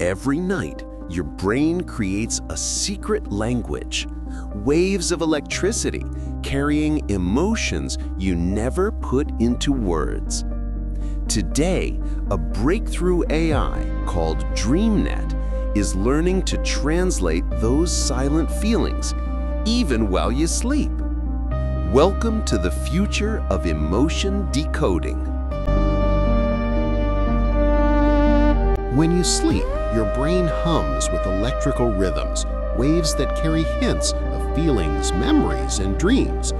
Every night, your brain creates a secret language, waves of electricity carrying emotions you never put into words. Today, a breakthrough AI called DreamNet is learning to translate those silent feelings, even while you sleep. Welcome to the future of emotion decoding. When you sleep, your brain hums with electrical rhythms, waves that carry hints of feelings, memories, and dreams.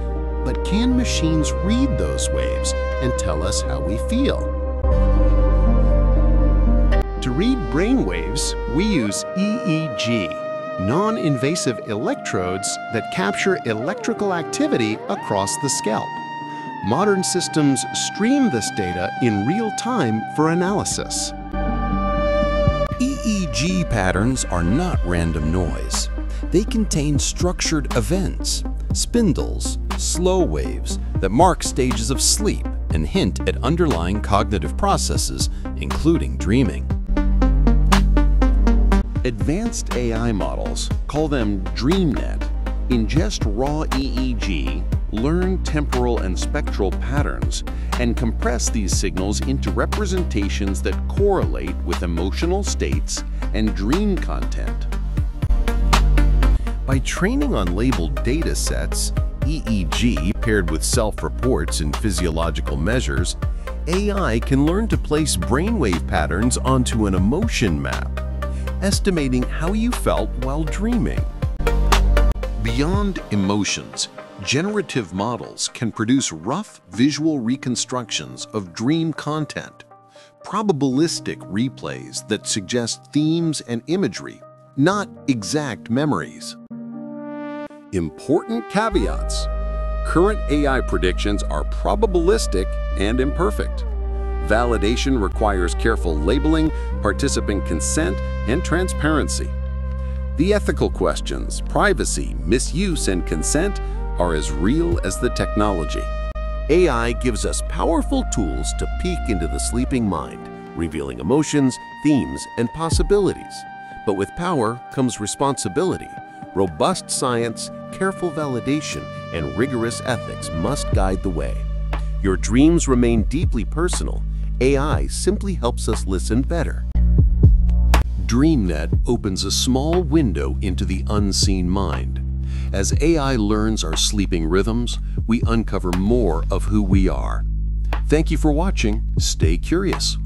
But can machines read those waves and tell us how we feel? To read brain waves, we use EEG, non-invasive electrodes that capture electrical activity across the scalp. Modern systems stream this data in real time for analysis. EEG patterns are not random noise. They contain structured events, spindles, slow waves that mark stages of sleep and hint at underlying cognitive processes, including dreaming. Advanced AI models, call them DreamNet, ingest raw EEG learn temporal and spectral patterns, and compress these signals into representations that correlate with emotional states and dream content. By training on labeled data sets, EEG paired with self-reports and physiological measures, AI can learn to place brainwave patterns onto an emotion map, estimating how you felt while dreaming. Beyond emotions, generative models can produce rough visual reconstructions of dream content, probabilistic replays that suggest themes and imagery, not exact memories. Important caveats. Current AI predictions are probabilistic and imperfect. Validation requires careful labeling, participant consent, and transparency. The ethical questions, privacy, misuse, and consent are as real as the technology. AI gives us powerful tools to peek into the sleeping mind, revealing emotions, themes, and possibilities. But with power comes responsibility. Robust science, careful validation, and rigorous ethics must guide the way. Your dreams remain deeply personal. AI simply helps us listen better. DreamNet opens a small window into the unseen mind. As AI learns our sleeping rhythms, we uncover more of who we are. Thank you for watching. Stay curious.